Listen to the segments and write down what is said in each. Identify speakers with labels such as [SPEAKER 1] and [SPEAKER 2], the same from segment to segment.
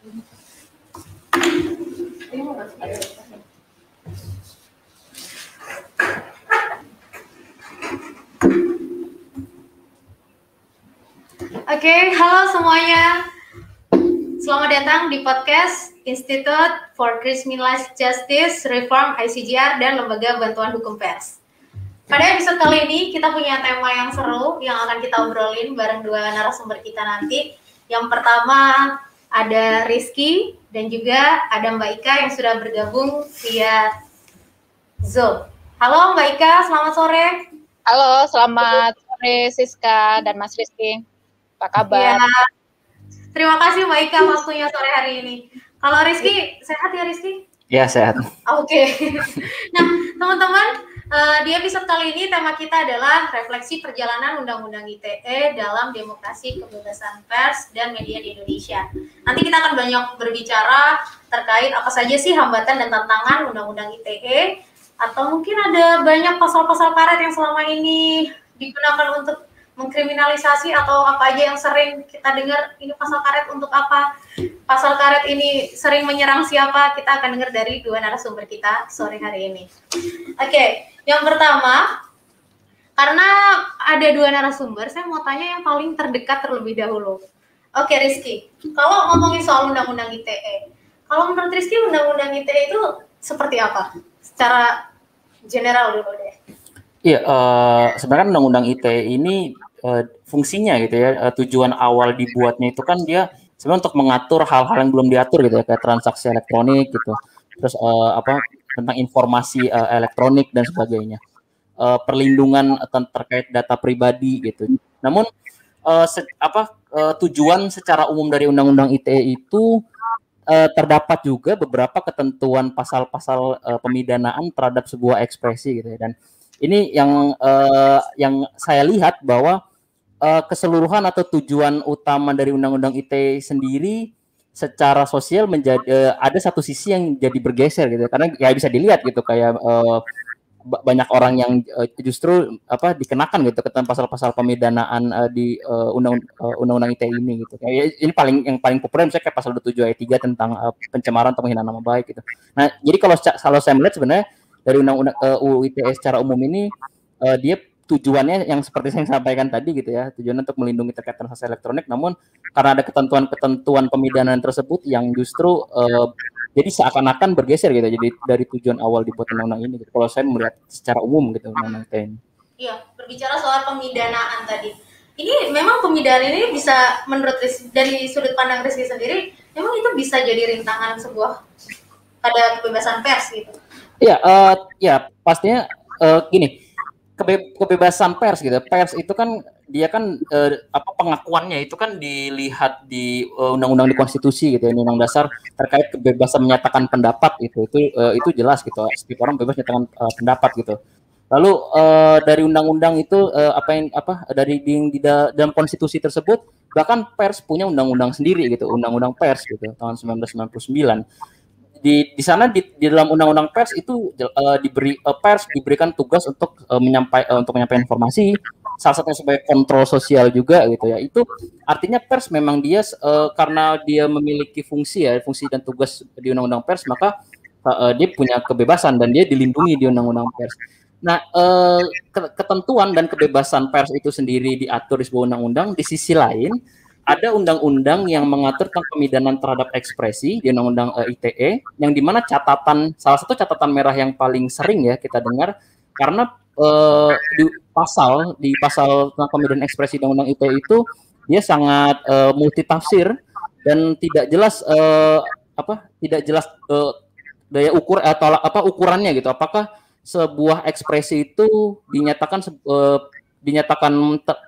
[SPEAKER 1] Oke, okay, halo semuanya. Selamat datang di podcast Institute for Criminalized Justice Reform ICJR dan Lembaga Bantuan Hukum Pers. Pada episode kali ini kita punya tema yang seru yang akan kita obrolin bareng dua narasumber kita nanti. Yang pertama ada Rizky dan juga ada Mbak Ika yang sudah bergabung via Zoom. Halo Mbak Ika, selamat sore.
[SPEAKER 2] Halo, selamat sore Siska dan Mas Rizky. Apa kabar? Ya.
[SPEAKER 1] Terima kasih Mbak Ika waktunya sore hari ini. Kalau Rizky, sehat ya Rizky?
[SPEAKER 3] Ya, sehat.
[SPEAKER 1] Oke. Okay. nah, teman-teman, uh, di episode kali ini tema kita adalah refleksi perjalanan Undang-Undang ITE dalam demokrasi, kebebasan pers, dan media di Indonesia. Nanti kita akan banyak berbicara terkait apa saja sih hambatan dan tantangan Undang-Undang ITE, atau mungkin ada banyak pasal-pasal karet yang selama ini digunakan untuk mengkriminalisasi atau apa aja yang sering kita dengar ini pasal karet untuk apa? Pasal karet ini sering menyerang siapa? Kita akan dengar dari dua narasumber kita sore hari ini. Oke okay, yang pertama karena ada dua narasumber saya mau tanya yang paling terdekat terlebih dahulu. Oke okay, Rizky kalau ngomongin soal undang-undang ITE kalau menurut Rizky undang-undang ITE itu seperti apa? Secara general dulu deh.
[SPEAKER 3] Iya, uh, sebenarnya undang-undang ITE ini uh, fungsinya gitu ya uh, tujuan awal dibuatnya itu kan dia sebenarnya untuk mengatur hal-hal yang belum diatur gitu ya kayak transaksi elektronik gitu. Terus uh, apa tentang informasi uh, elektronik dan sebagainya. Uh, perlindungan terkait data pribadi gitu. Namun uh, se apa uh, tujuan secara umum dari undang-undang ITE itu uh, terdapat juga beberapa ketentuan pasal-pasal uh, pemidanaan terhadap sebuah ekspresi gitu ya. Dan ini yang uh, yang saya lihat bahwa uh, keseluruhan atau tujuan utama dari Undang-Undang ITE sendiri secara sosial menjadi uh, ada satu sisi yang jadi bergeser gitu karena ya bisa dilihat gitu kayak uh, banyak orang yang uh, justru apa dikenakan gitu ke pasal-pasal pemidanaan uh, di uh, undang uh, undang-undang ITE ini gitu. Kayak ini paling yang paling populer misalnya kayak pasal 27 ayat 3 tentang uh, pencemaran atau penghinaan nama baik gitu. Nah, jadi kalau kalau saya melihat sebenarnya dari undang-undang uh, UU ITE secara umum ini uh, dia tujuannya yang seperti saya sampaikan tadi gitu ya, tujuannya untuk melindungi terkait transaksi elektronik, namun karena ada ketentuan-ketentuan pemidanaan tersebut yang justru uh, jadi seakan-akan bergeser gitu, jadi dari tujuan awal dibuat undang-undang ini. Gitu. Kalau saya melihat secara umum gitu undang-undang
[SPEAKER 1] ini. Iya, berbicara soal pemidanaan tadi, ini memang pemidanaan ini bisa menurut dari sudut pandang Rizky sendiri, memang itu bisa jadi rintangan sebuah pada kebebasan pers gitu.
[SPEAKER 3] Iya, uh, ya pastinya uh, gini kebe kebebasan pers gitu. Pers itu kan dia kan eh, apa pengakuannya itu kan dilihat di undang undang-undang di konstitusi gitu ya, undang dasar terkait kebebasan menyatakan pendapat itu itu eh, itu jelas gitu. Setiap orang bebas menyatakan eh, pendapat gitu. Lalu eh, dari undang-undang itu eh, apa yang apa dari di, di dalam konstitusi tersebut bahkan pers punya undang-undang sendiri gitu, undang-undang pers gitu tahun 1999 di di sana di, di dalam undang-undang pers itu uh, diberi uh, pers diberikan tugas untuk uh, menyampai uh, untuk menyampaikan informasi salah satunya sebagai kontrol sosial juga gitu ya. Itu artinya pers memang dia uh, karena dia memiliki fungsi ya fungsi dan tugas di undang-undang pers maka uh, dia punya kebebasan dan dia dilindungi di undang-undang pers. Nah uh, ketentuan dan kebebasan pers itu sendiri diatur di sebuah undang-undang di sisi lain ada undang-undang yang mengatur tentang pemidanan terhadap ekspresi di undang-undang eh, ITE yang di mana catatan salah satu catatan merah yang paling sering ya kita dengar karena uh, di pasal di pasal tentang pemidanan ekspresi undang-undang ITE itu dia sangat uh, multitafsir dan tidak jelas uh, apa tidak jelas uh, daya ukur atau apa ukurannya gitu. Apakah sebuah ekspresi itu dinyatakan uh, dinyatakan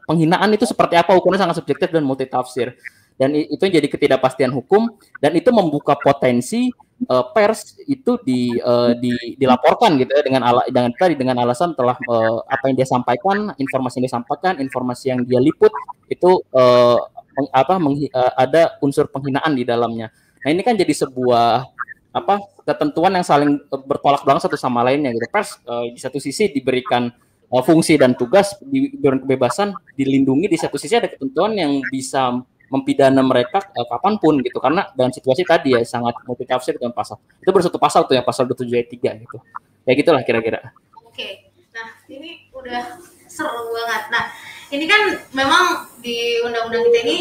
[SPEAKER 3] penghinaan itu seperti apa ukurannya sangat subjektif dan multitafsir. Dan itu jadi ketidakpastian hukum dan itu membuka potensi uh, pers itu di, uh, di dilaporkan gitu ya dengan ala dengan tadi dengan alasan telah uh, apa yang dia sampaikan informasi yang dia sampaikan informasi yang dia liput itu uh, meng, apa meng, uh, ada unsur penghinaan di dalamnya. Nah ini kan jadi sebuah apa ketentuan yang saling bertolak belakang satu sama lainnya gitu. Pers uh, di satu sisi diberikan uh, fungsi dan tugas diberikan kebebasan dilindungi di satu sisi ada ketentuan yang bisa mempidana mereka uh, kapan pun gitu. Karena dalam situasi tadi ya sangat multitafsir dengan pasal. Itu baru satu pasal tuh yang pasal 27 ayat 3 gitu. Ya gitulah kira-kira.
[SPEAKER 1] Oke nah ini udah seru banget. Nah ini kan memang di undang-undang kita ini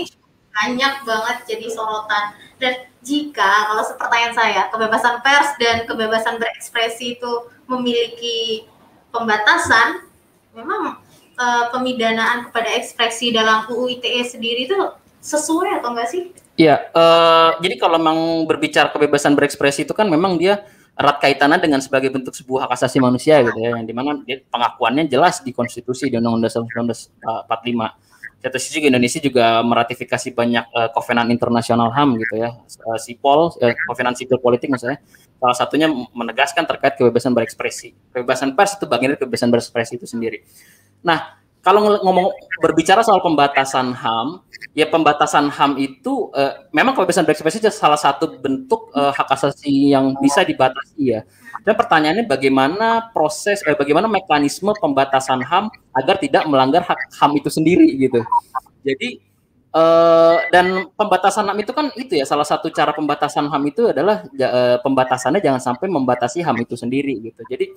[SPEAKER 1] banyak banget jadi sorotan. Dan jika kalau pertanyaan saya kebebasan pers dan kebebasan berekspresi itu memiliki pembatasan memang uh, pemidanaan kepada ekspresi dalam UU ITE sendiri itu sesuai atau enggak sih?
[SPEAKER 3] Iya, uh, jadi kalau memang berbicara kebebasan berekspresi itu kan memang dia erat kaitannya dengan sebagai bentuk sebuah hak asasi manusia gitu ya, yang di mana dia pengakuannya jelas di konstitusi di Undang-Undang 1945. Satu sisi Indonesia juga meratifikasi banyak uh, kovenan internasional HAM gitu ya, uh, SIPOL, uh, kovenan sipil politik misalnya. Salah satunya menegaskan terkait kebebasan berekspresi. Kebebasan pers itu bagian dari kebebasan berekspresi itu sendiri. Nah, kalau ngomong berbicara soal pembatasan HAM, ya pembatasan HAM itu uh, memang kebebasan berekspresi salah satu bentuk uh, hak asasi yang bisa dibatasi ya. Dan pertanyaannya bagaimana proses, eh, bagaimana mekanisme pembatasan HAM agar tidak melanggar hak HAM itu sendiri gitu. Jadi uh, dan pembatasan HAM itu kan itu ya salah satu cara pembatasan HAM itu adalah uh, pembatasannya jangan sampai membatasi HAM itu sendiri gitu. Jadi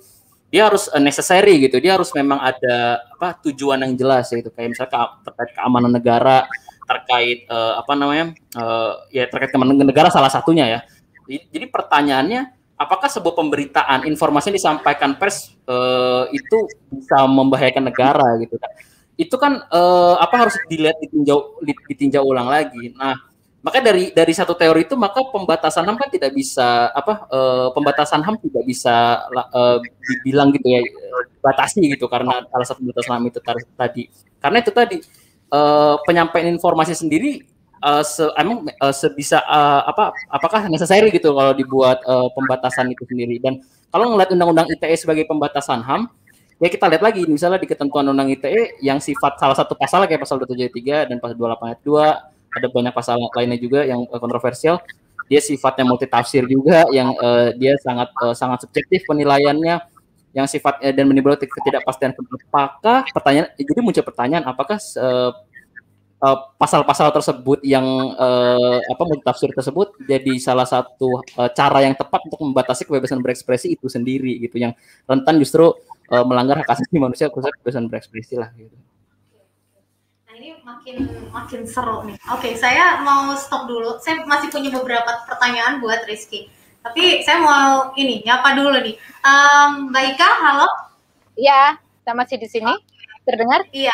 [SPEAKER 3] dia harus uh, necessary gitu. Dia harus memang ada apa tujuan yang jelas gitu. Kayak misalnya ke, terkait keamanan negara terkait uh, apa namanya uh, ya terkait keamanan negara salah satunya ya. Jadi pertanyaannya apakah sebuah pemberitaan informasi yang disampaikan pers uh, itu bisa membahayakan negara gitu kan? Itu kan uh, apa harus dilihat ditinjau ditinjau ulang lagi. Nah maka dari dari satu teori itu maka pembatasan HAM kan tidak bisa apa e, pembatasan HAM tidak bisa e, dibilang gitu ya batasi gitu karena salah satu pembatasan HAM itu tadi. Karena itu tadi e, penyampaian informasi sendiri e, se, emang e, sebisa e, apa apakah necessary gitu kalau dibuat e, pembatasan itu sendiri. Dan kalau ngeliat undang-undang ITE sebagai pembatasan HAM ya kita lihat lagi misalnya di ketentuan undang ITE yang sifat salah satu pasal kayak pasal 273 dan pasal 28 ayat 2 ada banyak pasal lainnya juga yang uh, kontroversial. Dia sifatnya multitafsir juga yang uh, dia sangat uh, sangat subjektif penilaiannya yang sifatnya dan menimbulkan ketidakpastian apakah pertanyaan jadi muncul pertanyaan apakah uh, pasal-pasal tersebut yang uh, apa multitafsir tersebut jadi salah satu uh, cara yang tepat untuk membatasi kebebasan berekspresi itu sendiri gitu. Yang rentan justru uh, melanggar hak asasi manusia khususnya kebebasan berekspresi lah gitu
[SPEAKER 1] makin makin seru nih. Oke, okay, saya mau stop dulu. Saya masih punya beberapa pertanyaan buat Rizky. Tapi saya mau ini nyapa dulu nih. Um, Baika, halo.
[SPEAKER 2] Iya, saya masih di sini. Terdengar?
[SPEAKER 1] Iya.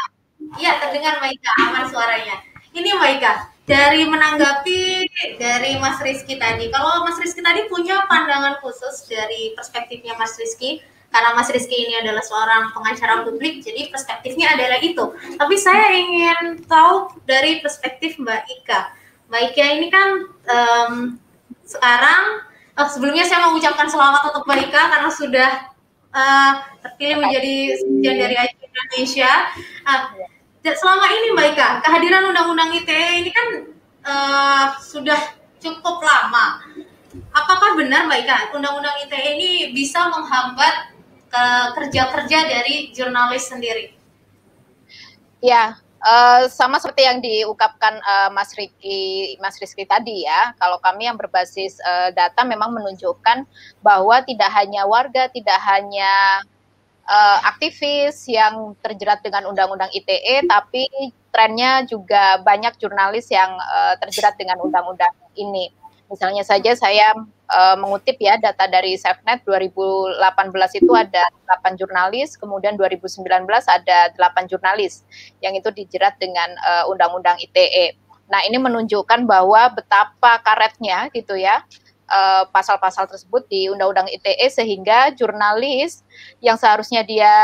[SPEAKER 1] Iya, terdengar Baika, aman suaranya. Ini Baika, dari menanggapi dari Mas Rizky tadi. Kalau Mas Rizky tadi punya pandangan khusus dari perspektifnya Mas Rizky karena Mas Rizky ini adalah seorang pengacara publik, jadi perspektifnya adalah itu. Tapi saya ingin tahu dari perspektif Mbak Ika. Mbak Ika ini kan um, sekarang, oh, sebelumnya saya mau ucapkan selamat untuk Mbak Ika karena sudah uh, terpilih menjadi sebagian dari Indonesia. Uh, selama ini Mbak Ika, kehadiran Undang-Undang ITE ini kan uh, sudah cukup lama. Apakah benar Mbak Ika, Undang-Undang ITE ini bisa menghambat kerja-kerja dari jurnalis sendiri?
[SPEAKER 2] Ya, uh, sama seperti yang diungkapkan uh, Mas Riki, Mas Rizky tadi ya. Kalau kami yang berbasis uh, data memang menunjukkan bahwa tidak hanya warga, tidak hanya uh, aktivis yang terjerat dengan undang-undang ITE, tapi trennya juga banyak jurnalis yang uh, terjerat dengan undang-undang ini. Misalnya saja saya uh, mengutip ya data dari SafeNet 2018 itu ada 8 jurnalis, kemudian 2019 ada 8 jurnalis yang itu dijerat dengan uh, undang-undang ITE. Nah, ini menunjukkan bahwa betapa karetnya gitu ya pasal-pasal uh, tersebut di undang-undang ITE sehingga jurnalis yang seharusnya dia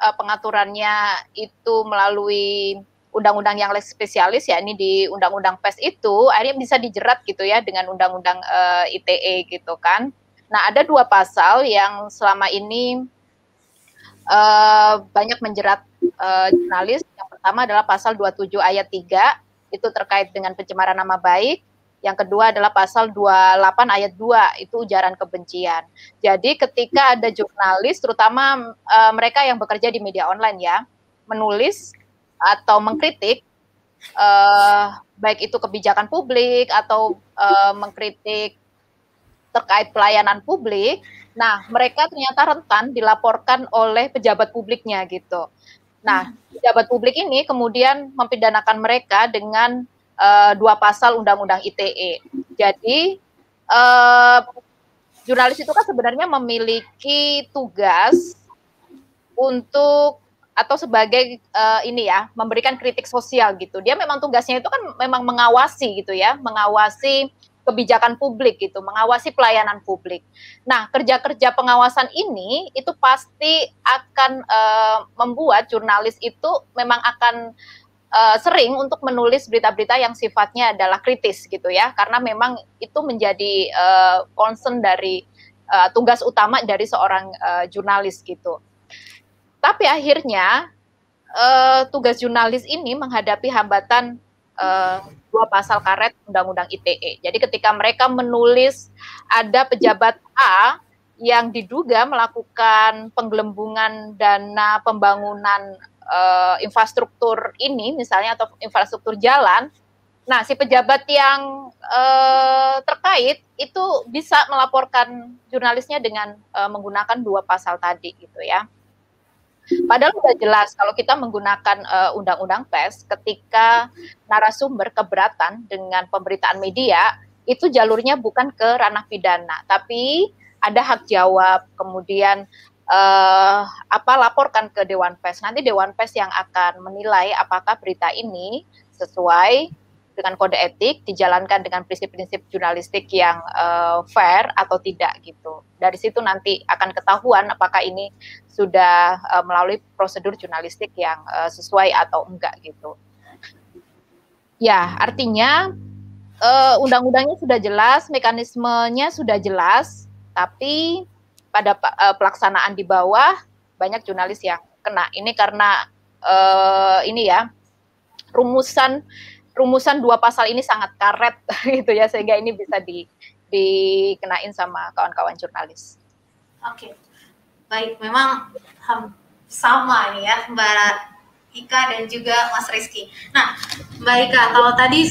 [SPEAKER 2] uh, pengaturannya itu melalui undang-undang yang less spesialis ya ini di undang-undang PES itu akhirnya bisa dijerat gitu ya dengan undang-undang uh, eh, ITE gitu kan. Nah, ada dua pasal yang selama ini uh, banyak menjerat uh, jurnalis. Yang pertama adalah pasal 27 ayat 3 itu terkait dengan pencemaran nama baik. Yang kedua adalah pasal 28 ayat 2 itu ujaran kebencian. Jadi ketika ada jurnalis terutama uh, mereka yang bekerja di media online ya menulis atau mengkritik uh, baik itu kebijakan publik atau uh, mengkritik terkait pelayanan publik. Nah, mereka ternyata rentan dilaporkan oleh pejabat publiknya gitu. Nah, pejabat publik ini kemudian mempidanakan mereka dengan uh, dua pasal Undang-Undang ITE. Jadi uh, jurnalis itu kan sebenarnya memiliki tugas untuk atau sebagai uh, ini ya memberikan kritik sosial gitu. Dia memang tugasnya itu kan memang mengawasi gitu ya, mengawasi kebijakan publik gitu, mengawasi pelayanan publik. Nah, kerja-kerja pengawasan ini itu pasti akan uh, membuat jurnalis itu memang akan uh, sering untuk menulis berita-berita yang sifatnya adalah kritis gitu ya, karena memang itu menjadi uh, concern dari uh, tugas utama dari seorang uh, jurnalis gitu. Tapi akhirnya uh, tugas jurnalis ini menghadapi hambatan uh, dua pasal karet Undang-Undang ITE. Jadi ketika mereka menulis ada pejabat A yang diduga melakukan penggelembungan dana pembangunan uh, infrastruktur ini, misalnya atau infrastruktur jalan, nah si pejabat yang terkait itu bisa melaporkan jurnalisnya dengan menggunakan dua pasal tadi, gitu ya. Padahal sudah jelas kalau kita menggunakan uh, undang-undang pers ketika narasumber keberatan dengan pemberitaan media itu jalurnya bukan ke ranah pidana, tapi ada hak jawab, kemudian uh, apa laporkan ke Dewan Pers. Nanti Dewan Pers yang akan menilai apakah berita ini sesuai dengan kode etik dijalankan dengan prinsip-prinsip jurnalistik yang uh, fair atau tidak gitu. Dari situ nanti akan ketahuan apakah ini sudah uh, melalui prosedur jurnalistik yang uh, sesuai atau enggak gitu. Ya, artinya uh, undang-undangnya sudah jelas, mekanismenya sudah jelas, tapi pada uh, pelaksanaan di bawah banyak jurnalis yang kena. Ini karena uh, ini ya rumusan rumusan dua pasal ini sangat karet gitu ya sehingga ini bisa di dikenain sama kawan-kawan jurnalis.
[SPEAKER 1] Oke, okay. baik. Memang sama nih ya Mbak Ika dan juga Mas Rizky. Nah, Mbak Ika, kalau tadi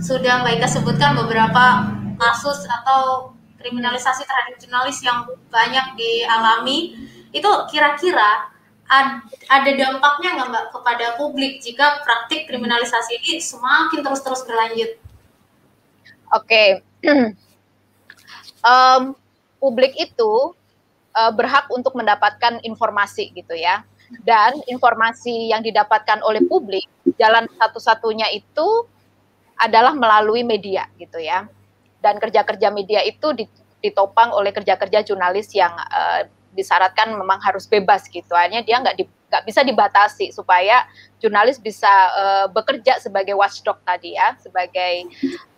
[SPEAKER 1] sudah Mbak Ika sebutkan beberapa kasus atau kriminalisasi terhadap jurnalis yang banyak dialami, itu kira-kira ada dampaknya nggak mbak kepada publik jika praktik kriminalisasi ini semakin terus-terus berlanjut?
[SPEAKER 2] Oke, okay. um, publik itu uh, berhak untuk mendapatkan informasi gitu ya, dan informasi yang didapatkan oleh publik jalan satu-satunya itu adalah melalui media gitu ya, dan kerja-kerja media itu ditopang oleh kerja-kerja jurnalis yang uh, disyaratkan memang harus bebas gitu. Hanya dia nggak di, bisa dibatasi supaya jurnalis bisa uh, bekerja sebagai watchdog tadi ya, sebagai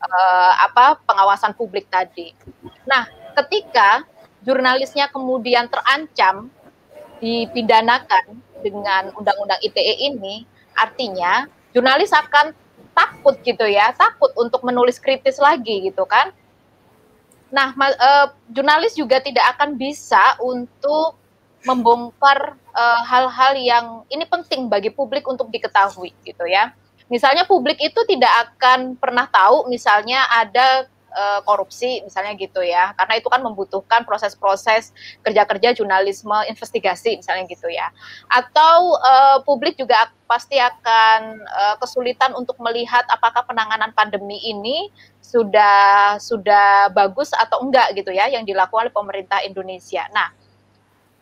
[SPEAKER 2] uh, apa pengawasan publik tadi. Nah, ketika jurnalisnya kemudian terancam dipidanakan dengan undang-undang ITE ini, artinya jurnalis akan takut gitu ya, takut untuk menulis kritis lagi gitu kan Nah, uh, jurnalis juga tidak akan bisa untuk membongkar eh, hal-hal uh, yang ini penting bagi publik untuk diketahui gitu ya. Misalnya publik itu tidak akan pernah tahu misalnya ada uh, korupsi misalnya gitu ya. Karena itu kan membutuhkan proses-proses kerja-kerja jurnalisme investigasi misalnya gitu ya. Atau uh, publik juga pasti akan uh, kesulitan untuk melihat apakah penanganan pandemi ini sudah sudah bagus atau enggak gitu ya yang dilakukan oleh pemerintah Indonesia. Nah,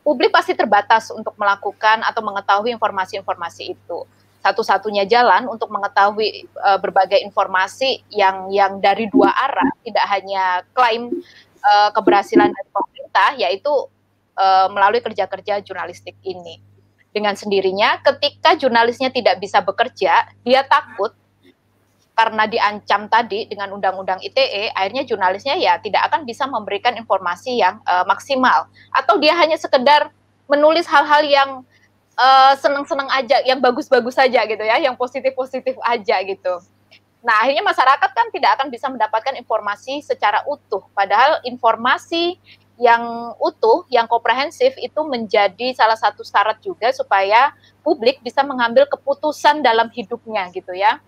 [SPEAKER 2] publik pasti terbatas untuk melakukan atau mengetahui informasi-informasi itu. Satu-satunya jalan untuk mengetahui uh, berbagai informasi yang yang dari dua arah, tidak hanya klaim uh, keberhasilan dari pemerintah, yaitu uh, melalui kerja-kerja jurnalistik ini. Dengan sendirinya, ketika jurnalisnya tidak bisa bekerja, dia takut karena diancam tadi dengan undang-undang ITE, akhirnya jurnalisnya ya tidak akan bisa memberikan informasi yang uh, maksimal. Atau dia hanya sekedar menulis hal-hal yang uh, seneng-seneng aja, yang bagus-bagus saja gitu ya, yang positif-positif aja gitu. Nah, akhirnya masyarakat kan tidak akan bisa mendapatkan informasi secara utuh, padahal informasi yang utuh, yang komprehensif itu menjadi salah satu syarat juga supaya publik bisa mengambil keputusan dalam hidupnya gitu ya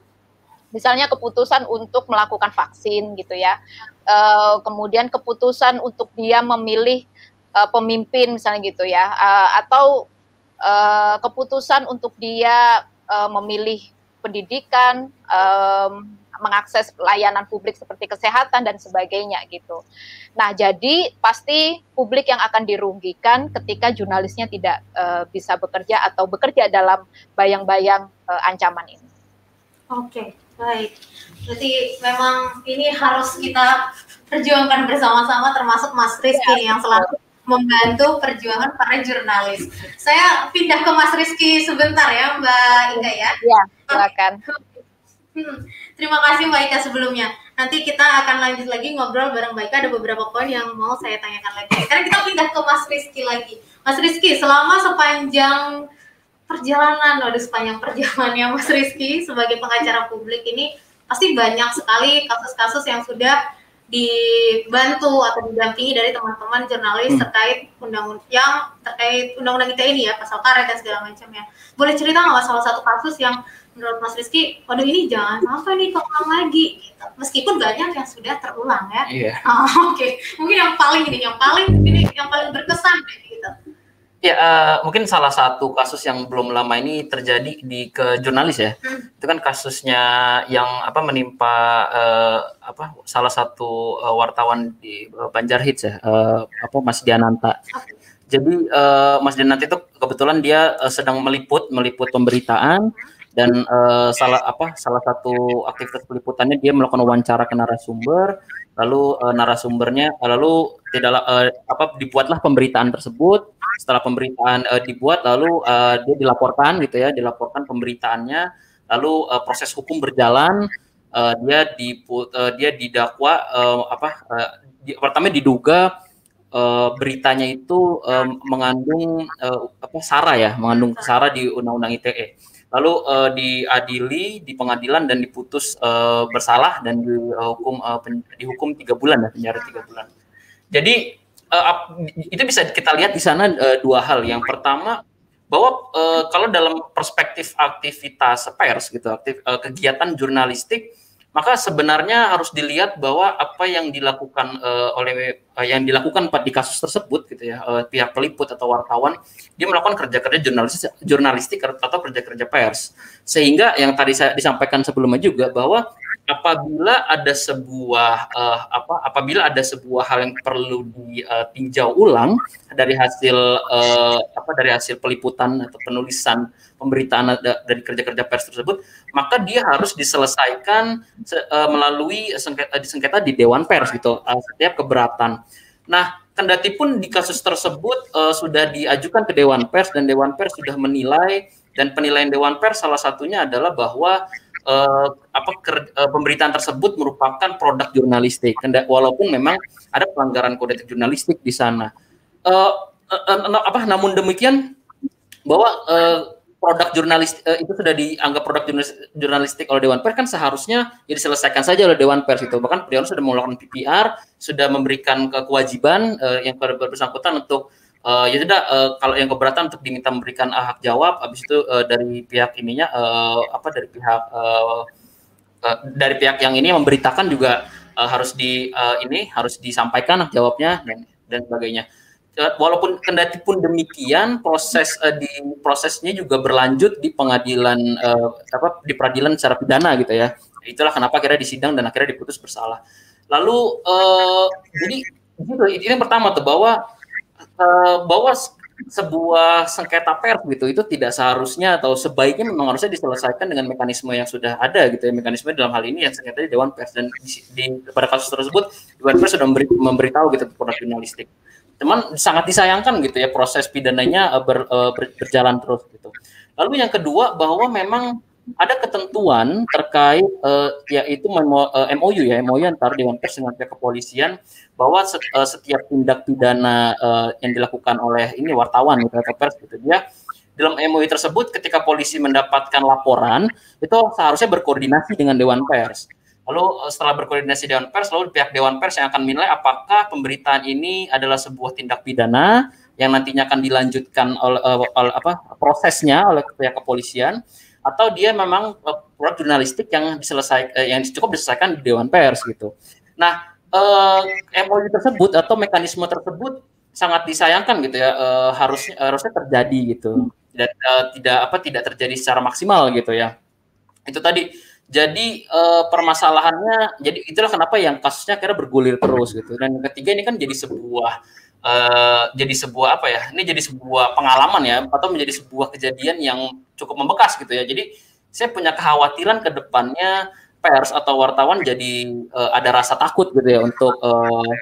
[SPEAKER 2] Misalnya keputusan untuk melakukan vaksin gitu ya, uh, kemudian keputusan untuk dia memilih uh, pemimpin misalnya gitu ya, uh, atau uh, keputusan untuk dia uh, memilih pendidikan, um, mengakses layanan publik seperti kesehatan dan sebagainya gitu. Nah, jadi pasti publik yang akan dirugikan ketika jurnalisnya tidak uh, bisa bekerja atau bekerja dalam bayang-bayang uh, ancaman ini.
[SPEAKER 1] Oke, baik. Berarti memang ini harus kita perjuangkan bersama-sama termasuk Mas Rizky ya, yang selalu membantu perjuangan para jurnalis. Saya pindah ke Mas Rizky sebentar ya, Mbak Ika ya.
[SPEAKER 2] Iya, silakan.
[SPEAKER 1] Hmm, terima kasih Mbak Ika sebelumnya. Nanti kita akan lanjut lagi ngobrol bareng Mbak Ika. Ada beberapa poin yang mau saya tanyakan lagi. Sekarang kita pindah ke Mas Rizky lagi. Mas Rizky, selama sepanjang perjalanan, waduh sepanjang perjalanannya Mas Rizky sebagai pengacara publik ini pasti banyak sekali kasus-kasus yang sudah dibantu atau didampingi dari teman-teman jurnalis hmm. terkait undang yang terkait undang-undang ITE ini ya pasal karet dan segala macamnya. Boleh cerita nggak salah satu kasus yang menurut Mas Rizky, waduh ini jangan sampai nih keulang lagi. Gitu. Meskipun banyak yang sudah terulang ya.
[SPEAKER 3] Iya.
[SPEAKER 1] Oh, Oke, okay. mungkin yang paling ini, yang paling ini, yang paling berkesan gitu.
[SPEAKER 3] Ya, uh, mungkin salah satu kasus yang belum lama ini terjadi di ke jurnalis ya. Hmm. Itu kan kasusnya yang apa menimpa uh, apa salah satu uh, wartawan di uh, Banjar Hits ya, uh, apa Mas Diananta. Jadi uh, Mas Diananta itu kebetulan dia uh, sedang meliput meliput pemberitaan dan uh, salah apa salah satu aktivitas peliputannya dia melakukan wawancara ke narasumber lalu uh, narasumbernya lalu tidak uh, apa dibuatlah pemberitaan tersebut setelah pemberitaan uh, dibuat lalu uh, dia dilaporkan gitu ya dilaporkan pemberitaannya lalu uh, proses hukum berjalan uh, dia di uh, dia didakwa uh, apa uh, di, pertama diduga uh, beritanya itu uh, mengandung uh, apa sara ya mengandung sara di undang-undang ITE lalu uh, diadili di pengadilan dan diputus uh, bersalah dan dihukum uh, dihukum tiga bulan ya penjara tiga bulan. Jadi uh, itu bisa kita lihat di sana uh, dua hal. Yang pertama bahwa uh, kalau dalam perspektif aktivitas pers gitu, aktif, uh, kegiatan jurnalistik, maka sebenarnya harus dilihat bahwa apa yang dilakukan uh, oleh uh, yang dilakukan di kasus tersebut gitu ya, uh, pihak peliput atau wartawan, dia melakukan kerja-kerja jurnalistik, jurnalistik atau kerja-kerja pers. Sehingga yang tadi saya disampaikan sebelumnya juga bahwa apabila ada sebuah uh, apa apabila ada sebuah hal yang perlu ditinjau uh, ulang dari hasil uh, apa dari hasil peliputan atau penulisan pemberitaan dari kerja-kerja pers tersebut maka dia harus diselesaikan uh, melalui sengketa disengketa di dewan pers gitu uh, setiap keberatan. Nah kendati pun di kasus tersebut uh, sudah diajukan ke dewan pers dan dewan pers sudah menilai dan penilaian dewan pers salah satunya adalah bahwa uh, apa ker, uh, pemberitaan tersebut merupakan produk jurnalistik. Walaupun memang ada pelanggaran kode jurnalistik di sana. Uh, uh, uh, apa namun demikian bahwa uh, produk jurnalis uh, itu sudah dianggap produk jurnalistik oleh Dewan Pers kan seharusnya ya diselesaikan saja oleh Dewan Pers itu. Bahkan Dewan sudah melakukan PPR sudah memberikan kewajiban uh, yang bersangkutan untuk uh, ya tidak uh, kalau yang keberatan untuk diminta memberikan uh, hak jawab. Habis itu uh, dari pihak ininya uh, apa dari pihak uh, uh, dari pihak yang ini memberitakan juga uh, harus di uh, ini harus disampaikan hak jawabnya dan dan sebagainya. Walaupun kendati pun demikian proses uh, di prosesnya juga berlanjut di pengadilan uh, apa di peradilan secara pidana gitu ya. Itulah kenapa akhirnya disidang dan akhirnya diputus bersalah. Lalu uh, jadi gitu ini yang pertama tuh bahwa uh, bahwa sebuah sengketa pers gitu itu tidak seharusnya atau sebaiknya memang harusnya diselesaikan dengan mekanisme yang sudah ada gitu ya. Mekanisme dalam hal ini yang sengketa di Dewan Pers dan di, di pada kasus tersebut Dewan Pers sudah memberi, memberitahu gitu produk jurnalistik cuman sangat disayangkan gitu ya proses pidananya uh, ber, uh, ber, berjalan terus gitu. Lalu yang kedua bahwa memang ada ketentuan terkait uh, yaitu MOU uh, ya MOU antara Dewan Pers dengan pihak kepolisian bahwa uh, setiap tindak pidana uh, yang dilakukan oleh ini wartawan atau pers gitu dia dalam MOU tersebut ketika polisi mendapatkan laporan itu seharusnya berkoordinasi dengan Dewan Pers. Lalu setelah berkoordinasi Dewan Pers, lalu pihak Dewan Pers yang akan menilai apakah pemberitaan ini adalah sebuah tindak pidana yang nantinya akan dilanjutkan oleh, oleh apa prosesnya oleh pihak kepolisian atau dia memang uh, jurnalistik yang diselesaikan uh, yang cukup diselesaikan di dewan pers gitu. Nah, uh, MOU tersebut atau mekanisme tersebut sangat disayangkan gitu ya uh, harusnya harusnya terjadi gitu. Dan uh, tidak apa tidak terjadi secara maksimal gitu ya. Itu tadi. Jadi uh, permasalahannya jadi itulah kenapa yang kasusnya akhirnya bergulir terus gitu. Dan ketiga ini kan jadi sebuah uh, jadi sebuah apa ya ini jadi sebuah pengalaman ya atau menjadi sebuah kejadian yang cukup membekas gitu ya. Jadi saya punya kekhawatiran ke depannya pers atau wartawan jadi uh, ada rasa takut gitu ya untuk uh,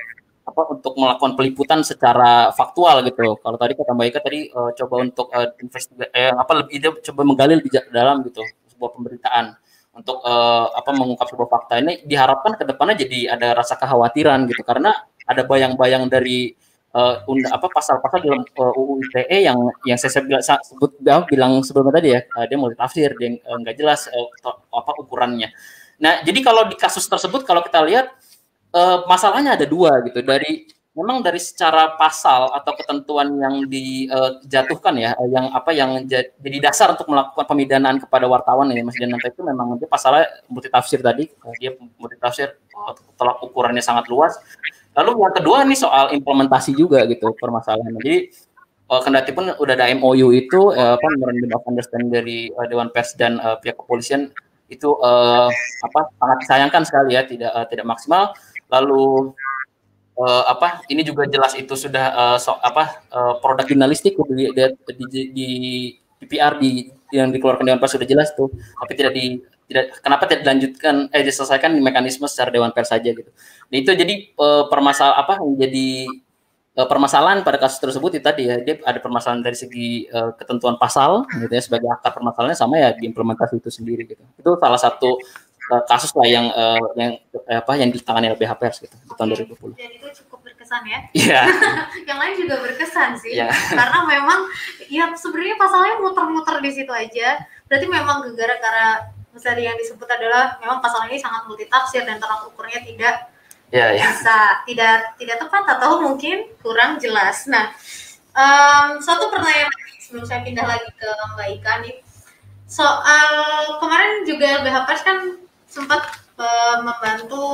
[SPEAKER 3] apa untuk melakukan peliputan secara faktual gitu. Kalau tadi kata Mbak Ika tadi uh, coba untuk uh, investigasi eh, apa lebih dia coba menggali di dalam gitu sebuah pemberitaan. Untuk uh, apa mengungkap sebuah fakta ini diharapkan ke depannya jadi ada rasa kekhawatiran gitu. Karena ada bayang-bayang dari uh, unda, apa pasal-pasal dalam uh, UU ITE yang yang saya bilang sebut bilang sebelumnya tadi ya uh, dia multi tafsir dia nggak uh, jelas uh, apa ukurannya. Nah, jadi kalau di kasus tersebut kalau kita lihat uh, masalahnya ada dua gitu. Dari memang dari secara pasal atau ketentuan yang dijatuhkan ya yang apa yang jadi dasar untuk melakukan pemidanaan kepada wartawan ya Mas Jananta itu memang dia pasalnya multi tafsir tadi dia multi tafsir tolak ukurannya sangat luas lalu yang kedua nih soal implementasi juga gitu permasalahannya. Jadi uh, kendati pun udah ada MOU itu uh, apa memorandum of understanding dari uh, Dewan Pers dan uh, pihak kepolisian itu uh, apa sangat disayangkan sekali ya tidak uh, tidak maksimal. Lalu uh, apa ini juga jelas itu sudah uh, so, apa uh, produk jurnalistik di, di, di, di, di PR di yang dikeluarkan Dewan Pers sudah jelas tuh tapi tidak di tidak kenapa tidak dilanjutkan eh diselesaikan di mekanisme secara Dewan Pers saja gitu. Nah, itu jadi uh, permasal apa yang jadi uh, permasalahan pada kasus tersebut itu tadi ya dia ada permasalahan dari segi uh, ketentuan pasal gitu ya sebagai akar permasalahannya sama ya di implementasi itu sendiri gitu. Itu salah satu uh, kasus lah yang yang uh, apa yang ditangani oleh BH Pers gitu di tahun 2020.
[SPEAKER 1] Dan itu cukup berkesan ya.
[SPEAKER 3] Iya. Yeah.
[SPEAKER 1] yang lain juga berkesan sih.
[SPEAKER 3] Yeah.
[SPEAKER 1] Karena memang ya sebenarnya pasalnya muter-muter di situ aja. Berarti memang gara-gara misalnya yang disebut adalah memang pasal ini sangat multitafsir dan tolak ukurnya tidak
[SPEAKER 3] yeah, yeah.
[SPEAKER 1] bisa tidak tidak tepat atau mungkin kurang jelas. Nah, um, satu pertanyaan sebelum saya pindah lagi ke Mbak Ika nih soal kemarin juga LBH Pers kan sempat uh, membantu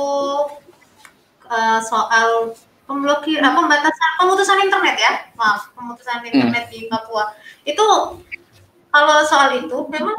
[SPEAKER 1] uh, soal pemblokir apa pembatasan pemutusan internet ya maaf pemutusan internet hmm. di Papua itu kalau soal itu memang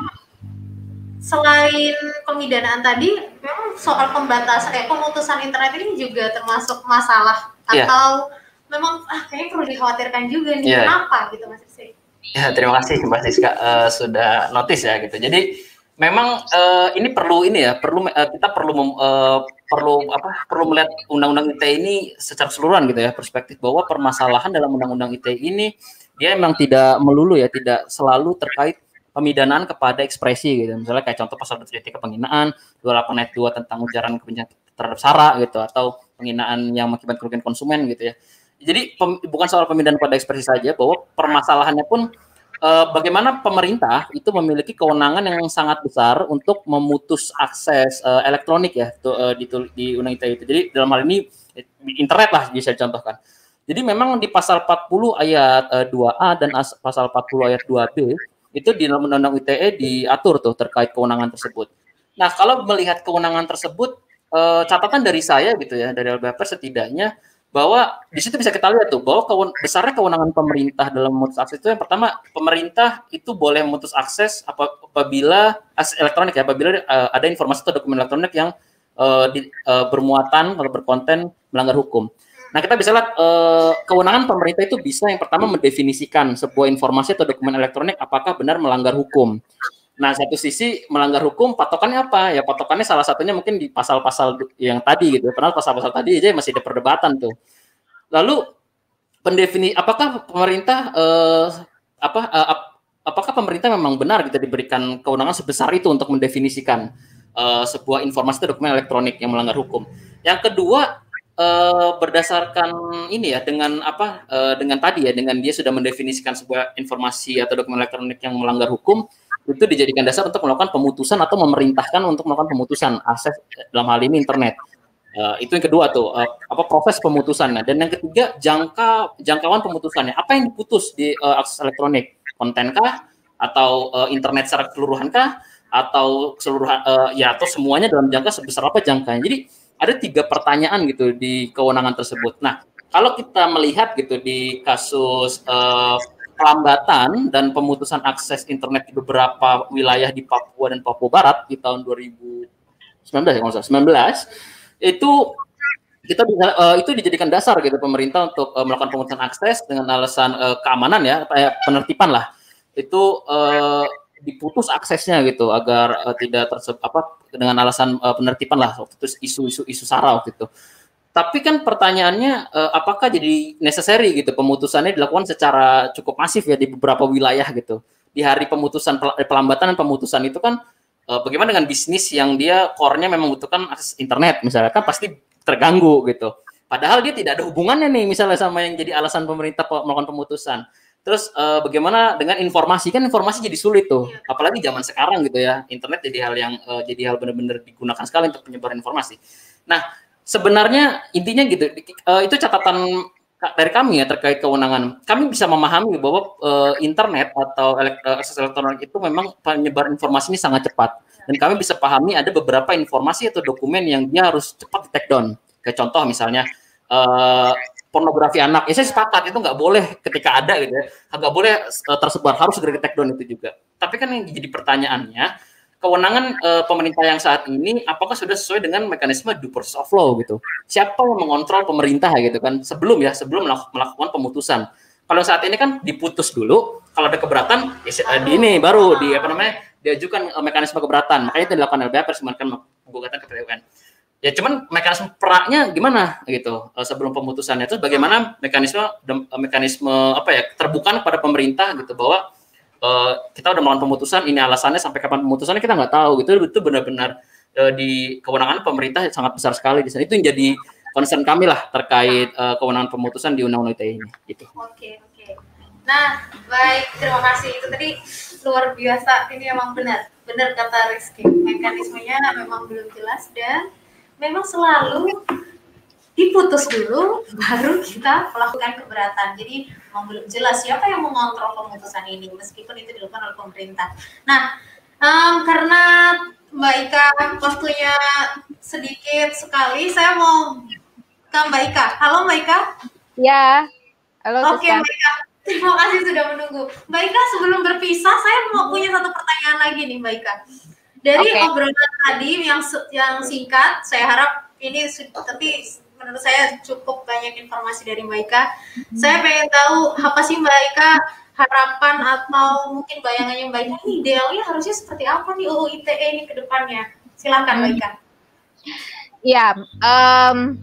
[SPEAKER 1] selain pemidanaan tadi memang soal pembatasan eh pemutusan internet ini juga termasuk masalah yeah. atau memang ah kayaknya perlu dikhawatirkan juga nih yeah. kenapa gitu Mas Rizky?
[SPEAKER 3] Ya terima kasih Mbak Siska uh, sudah notice ya gitu. Jadi memang uh, ini perlu ini ya perlu uh, kita perlu uh, perlu apa perlu melihat undang-undang ITE ini secara keseluruhan gitu ya perspektif bahwa permasalahan dalam undang-undang ITE ini dia memang tidak melulu ya tidak selalu terkait pemidanaan kepada ekspresi gitu misalnya kayak contoh pasal 23 penghinaan 28 ayat 2 tentang ujaran kebencian terhadap sara gitu atau penghinaan yang mengakibatkan kerugian konsumen gitu ya jadi pem, bukan soal pemindahan pada ekspresi saja bahwa permasalahannya pun uh, bagaimana pemerintah itu memiliki kewenangan yang sangat besar untuk memutus akses uh, elektronik ya tuh, uh, di, di undang ITE itu. Jadi dalam hal ini internet lah bisa dicontohkan. Jadi memang di pasal 40 ayat uh, 2A dan as, pasal 40 ayat 2B itu di dalam undang-undang ITE diatur tuh terkait kewenangan tersebut. Nah, kalau melihat kewenangan tersebut uh, catatan dari saya gitu ya dari LBH setidaknya bahwa di situ bisa kita lihat tuh bahwa kewen besarnya kewenangan pemerintah dalam memutus akses itu yang pertama pemerintah itu boleh memutus akses apabila elektronik ya apabila uh, ada informasi atau dokumen elektronik yang uh, di, uh, bermuatan atau berkonten melanggar hukum. Nah kita bisa lihat uh, kewenangan pemerintah itu bisa yang pertama mendefinisikan sebuah informasi atau dokumen elektronik apakah benar melanggar hukum. Nah, satu sisi melanggar hukum, patokannya apa? Ya patokannya salah satunya mungkin di pasal-pasal yang tadi gitu. Padahal pasal-pasal tadi aja masih ada perdebatan tuh. Lalu pendefini apakah pemerintah eh, apa eh, ap, apakah pemerintah memang benar kita gitu, diberikan kewenangan sebesar itu untuk mendefinisikan eh, sebuah informasi atau dokumen elektronik yang melanggar hukum. Yang kedua eh, berdasarkan ini ya dengan apa eh, dengan tadi ya dengan dia sudah mendefinisikan sebuah informasi atau dokumen elektronik yang melanggar hukum itu dijadikan dasar untuk melakukan pemutusan atau memerintahkan untuk melakukan pemutusan akses dalam hal ini internet. Uh, itu yang kedua tuh uh, apa proses pemutusannya. Dan yang ketiga jangka jangkauan pemutusannya. Apa yang diputus di uh, akses elektronik? Kontenkah? Atau uh, internet secara keseluruhan kah? Atau keseluruhan uh, ya atau semuanya dalam jangka sebesar apa jangkanya. Jadi ada tiga pertanyaan gitu di kewenangan tersebut. Nah, kalau kita melihat gitu di kasus uh, pelambatan dan pemutusan akses internet di beberapa wilayah di Papua dan Papua Barat di tahun 2019 ya kalau 19 itu kita bisa uh, itu dijadikan dasar gitu pemerintah untuk uh, melakukan pemutusan akses dengan alasan uh, keamanan ya kayak penertiban lah itu uh, diputus aksesnya gitu agar uh, tidak tersebut apa dengan alasan uh, penertiban lah waktu itu isu-isu isu sara waktu itu. Tapi kan pertanyaannya uh, apakah jadi necessary gitu pemutusannya dilakukan secara cukup masif ya di beberapa wilayah gitu. Di hari pemutusan pelambatan dan pemutusan itu kan uh, bagaimana dengan bisnis yang dia core-nya memang membutuhkan akses internet misalnya kan pasti terganggu gitu. Padahal dia tidak ada hubungannya nih misalnya sama yang jadi alasan pemerintah melakukan pemutusan. Terus uh, bagaimana dengan informasi kan informasi jadi sulit tuh, iya. apalagi zaman sekarang gitu ya, internet jadi hal yang uh, jadi hal benar-benar digunakan sekali untuk penyebaran informasi. Nah sebenarnya intinya gitu, uh, itu catatan dari kami ya terkait kewenangan. Kami bisa memahami bahwa uh, internet atau akses elektronik itu memang penyebaran informasi ini sangat cepat dan kami bisa pahami ada beberapa informasi atau dokumen yang dia harus cepat di take down. Kayak contoh misalnya uh, pornografi anak. Ya saya sepakat itu nggak boleh ketika ada gitu ya, nggak boleh uh, tersebar harus segera di take down itu juga. Tapi kan yang jadi pertanyaannya, kewenangan uh, pemerintah yang saat ini apakah sudah sesuai dengan mekanisme due process of law gitu? Siapa yang mengontrol pemerintah gitu kan sebelum ya sebelum melakukan pemutusan? Kalau saat ini kan diputus dulu, kalau ada keberatan ya di ini baru di apa namanya diajukan mekanisme keberatan. Makanya itu dilakukan LBH Pers gugatan ke PT UN ya cuman mekanisme peraknya gimana gitu uh, sebelum pemutusannya? Itu bagaimana mekanisme mekanisme apa ya terbuka pada pemerintah gitu bahwa uh, kita udah melakukan pemutusan ini alasannya sampai kapan pemutusannya kita nggak tahu gitu. Itu benar-benar uh, di kewenangan pemerintah sangat besar sekali di sana. Itu yang jadi concern kami lah terkait uh, kewenangan pemutusan di undang-undang ITE ini gitu.
[SPEAKER 1] Oke oke. Nah baik terima kasih. Itu tadi luar biasa. Ini memang benar. Benar kata Rizky. Mekanismenya memang belum jelas dan memang selalu diputus dulu baru kita melakukan keberatan. Jadi memang belum jelas siapa yang mengontrol pemutusan ini meskipun itu dilakukan oleh pemerintah. Nah, um, karena Mbak Ika waktunya sedikit sekali, saya mau ke Mbak Ika. Halo Mbak Ika.
[SPEAKER 2] Ya. Halo.
[SPEAKER 1] Oke Mbak Ika. Terima kasih sudah menunggu. Mbak Ika sebelum berpisah, saya mau punya satu pertanyaan lagi nih Mbak Ika. Dari okay. obrolan tadi yang yang singkat, saya harap ini tapi menurut saya cukup banyak informasi dari Mbak Ika. Hmm. Saya pengen tahu apa sih Mbak Ika harapan atau mungkin bayangannya Mbak Ika ini idealnya harusnya seperti apa nih UU ITE ini ke depannya? Silakan Mbak Ika.
[SPEAKER 2] Ya, um,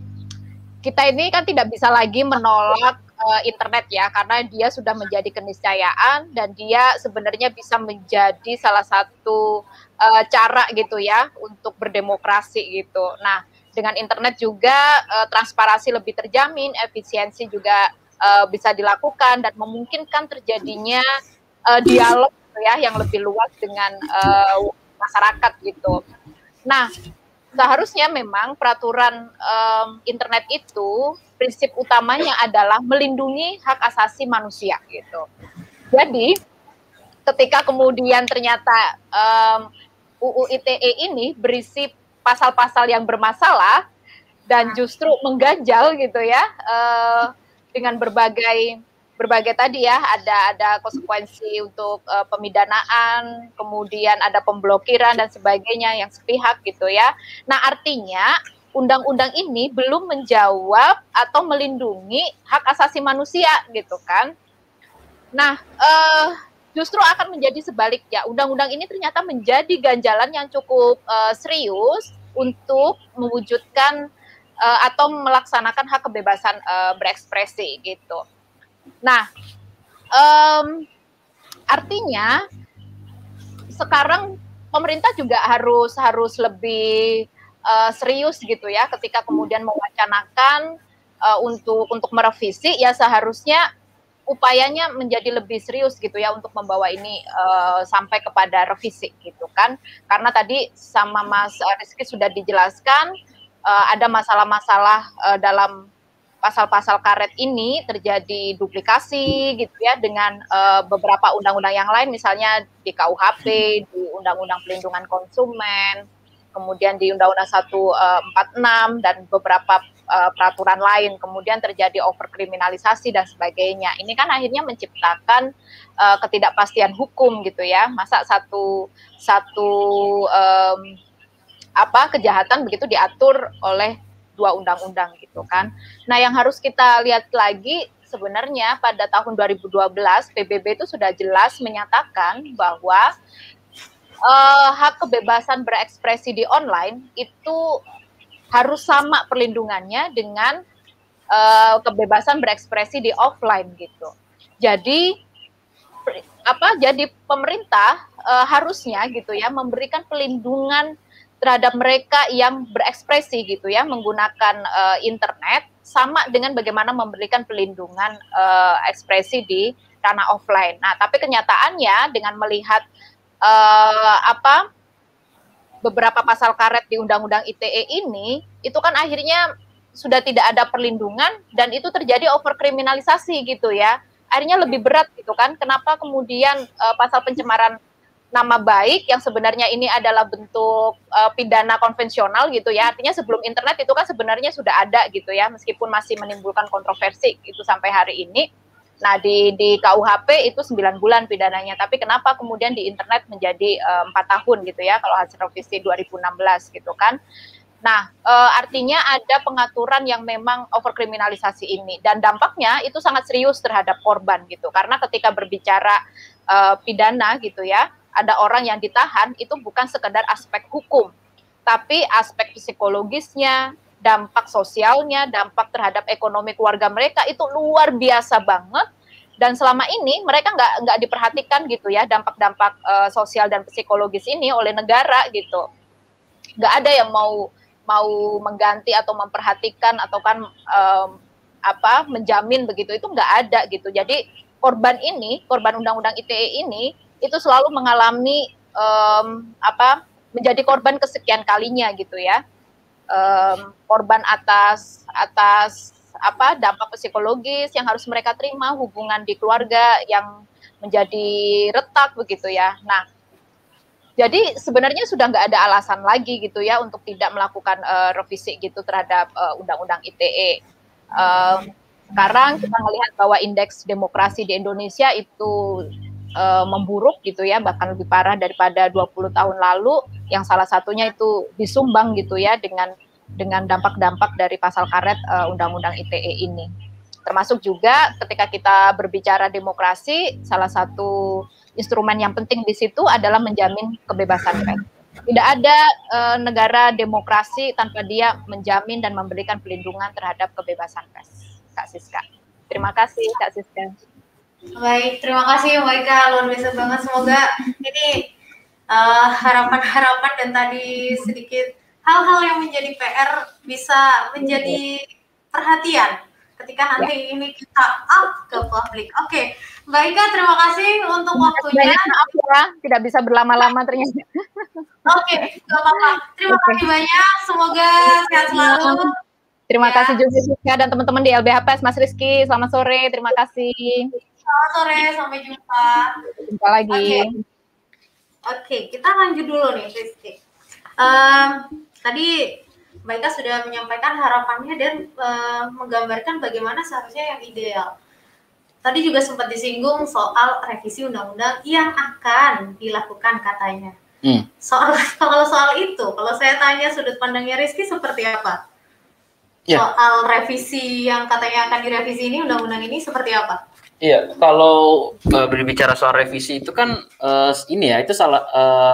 [SPEAKER 2] kita ini kan tidak bisa lagi menolak uh, internet ya karena dia sudah menjadi keniscayaan dan dia sebenarnya bisa menjadi salah satu uh, cara gitu ya untuk berdemokrasi gitu. Nah, dengan internet juga uh, transparansi lebih terjamin, efisiensi juga uh, bisa dilakukan dan memungkinkan terjadinya uh, dialog gitu ya yang lebih luas dengan uh, masyarakat gitu. Nah, seharusnya memang peraturan um, internet itu prinsip utamanya adalah melindungi hak asasi manusia gitu. Jadi ketika kemudian ternyata um, UU ITE ini berisi pasal-pasal yang bermasalah dan justru mengganjal gitu ya uh, dengan berbagai berbagai tadi ya ada ada konsekuensi untuk uh, pemidanaan kemudian ada pemblokiran dan sebagainya yang sepihak gitu ya nah artinya undang-undang ini belum menjawab atau melindungi hak asasi manusia gitu kan. Nah, uh, justru akan menjadi sebaliknya. Undang-undang ini ternyata menjadi ganjalan yang cukup uh, serius untuk mewujudkan uh, atau melaksanakan hak kebebasan uh, berekspresi gitu. Nah, um, artinya sekarang pemerintah juga harus harus lebih uh, serius gitu ya ketika kemudian mewacanakan uh, untuk untuk merevisi ya seharusnya upayanya menjadi lebih serius gitu ya untuk membawa ini uh, sampai kepada revisi gitu kan. Karena tadi sama Mas Rizky sudah dijelaskan uh, ada masalah-masalah uh, dalam pasal-pasal karet ini terjadi duplikasi gitu ya dengan uh, beberapa undang-undang yang lain misalnya di KUHP, di Undang-Undang Pelindungan Konsumen, kemudian di Undang-Undang 146 dan beberapa uh, peraturan lain, kemudian terjadi overkriminalisasi dan sebagainya. Ini kan akhirnya menciptakan uh, ketidakpastian hukum gitu ya. Masa satu satu um, apa kejahatan begitu diatur oleh dua undang-undang gitu kan. Nah, yang harus kita lihat lagi sebenarnya pada tahun 2012 PBB itu sudah jelas menyatakan bahwa uh, hak kebebasan berekspresi di online itu harus sama perlindungannya dengan uh, kebebasan berekspresi di offline gitu. Jadi apa? Jadi pemerintah uh, harusnya gitu ya memberikan pelindungan terhadap mereka yang berekspresi gitu ya menggunakan uh, internet sama dengan bagaimana memberikan pelindungan uh, ekspresi di ranah offline. Nah, tapi kenyataannya dengan melihat uh, apa beberapa pasal karet di Undang-Undang ITE ini itu kan akhirnya sudah tidak ada perlindungan dan itu terjadi overkriminalisasi gitu ya. Akhirnya lebih berat gitu kan. Kenapa kemudian uh, pasal pencemaran nama baik yang sebenarnya ini adalah bentuk uh, pidana konvensional gitu ya. Artinya sebelum internet itu kan sebenarnya sudah ada gitu ya, meskipun masih menimbulkan kontroversi itu sampai hari ini. Nah di di KUHP itu 9 bulan pidananya, tapi kenapa kemudian di internet menjadi empat uh, tahun gitu ya kalau hasil revisi 2016 gitu kan? Nah, e, artinya ada pengaturan yang memang overkriminalisasi ini dan dampaknya itu sangat serius terhadap korban gitu. Karena ketika berbicara e, pidana gitu ya, ada orang yang ditahan itu bukan sekedar aspek hukum, tapi aspek psikologisnya, dampak sosialnya, dampak terhadap ekonomi keluarga mereka itu luar biasa banget. Dan selama ini mereka nggak nggak diperhatikan gitu ya dampak-dampak uh, sosial dan psikologis ini oleh negara gitu. Nggak ada yang mau mau mengganti atau memperhatikan atau kan um, apa menjamin begitu itu nggak ada gitu. Jadi korban ini, korban undang-undang ITE ini itu selalu mengalami um, apa menjadi korban kesekian kalinya gitu ya um, korban atas atas apa dampak psikologis yang harus mereka terima hubungan di keluarga yang menjadi retak begitu ya nah jadi sebenarnya sudah nggak ada alasan lagi gitu ya untuk tidak melakukan uh, revisi gitu terhadap undang-undang uh, ITE. Um, sekarang kita melihat bahwa indeks demokrasi di Indonesia itu uh, memburuk gitu ya bahkan lebih parah daripada 20 tahun lalu yang salah satunya itu disumbang gitu ya dengan dengan dampak-dampak dari pasal karet uh, undang-undang ITE ini. Termasuk juga ketika kita berbicara demokrasi, salah satu instrumen yang penting di situ adalah menjamin kebebasan pers. Tidak ada uh, negara demokrasi tanpa dia menjamin dan memberikan pelindungan terhadap kebebasan pers. Kak Siska. Terima kasih Kak Siska.
[SPEAKER 1] Baik, terima kasih Mbak Ika, luar biasa banget. Semoga ini harapan eh, harapan-harapan dan tadi sedikit hal-hal yang menjadi PR bisa menjadi perhatian ketika nanti ya. ini kita up ke publik. Oke, okay. Mbak Ika, terima kasih untuk waktunya.
[SPEAKER 2] Maaf ya, tidak bisa berlama-lama ternyata. Oke,
[SPEAKER 1] okay, nggak apa-apa. Terima okay. kasih banyak. Semoga sehat selalu.
[SPEAKER 2] Terima ya. kasih juga dan teman-teman di LBHPS, Mas Rizky. Selamat sore, terima kasih.
[SPEAKER 1] Selamat sore, sampai jumpa.
[SPEAKER 2] Jumpa lagi. Oke,
[SPEAKER 1] okay. okay, kita lanjut dulu nih, Rizky. Um, tadi Mbak Ika sudah menyampaikan harapannya dan uh, menggambarkan bagaimana seharusnya yang ideal. Tadi juga sempat disinggung soal revisi undang-undang yang akan dilakukan katanya. Hmm. Soal kalau soal itu, kalau saya tanya sudut pandangnya Rizky seperti apa? Yeah. Soal revisi yang katanya akan direvisi ini undang-undang ini seperti apa?
[SPEAKER 3] Iya, kalau uh, berbicara soal revisi itu kan uh, ini ya itu salah uh,